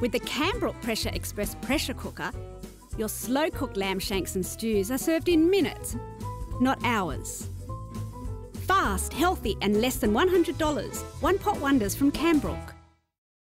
With the Kambrook Pressure Express pressure cooker, your slow cooked lamb shanks and stews are served in minutes, not hours. Fast, healthy, and less than $100. One pot wonders from Kambrook.